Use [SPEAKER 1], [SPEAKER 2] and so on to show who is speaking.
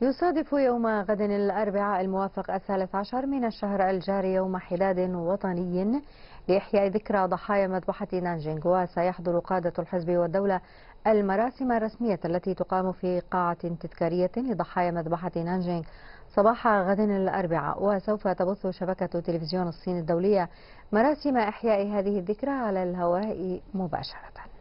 [SPEAKER 1] يصادف يوم غد الأربعاء الموافق الثالث عشر من الشهر الجاري يوم حداد وطني لإحياء ذكرى ضحايا مذبحة نانجينغ وسيحضر قادة الحزب والدولة المراسم الرسمية التي تقام في قاعة تذكارية لضحايا مذبحة نانجينغ صباح غد الأربعاء. وسوف تبث شبكة تلفزيون الصين الدولية مراسم إحياء هذه الذكرى على الهواء مباشرة.